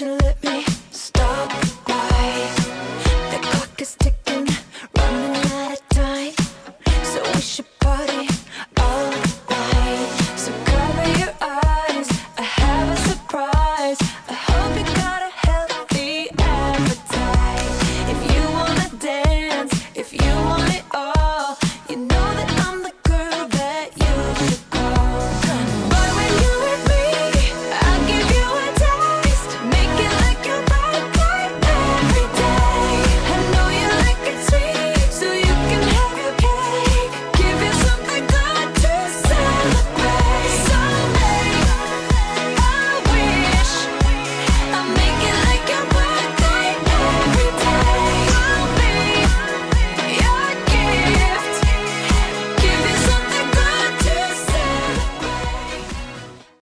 Won't let me stop by? The clock is ticking, running out of time, so we should.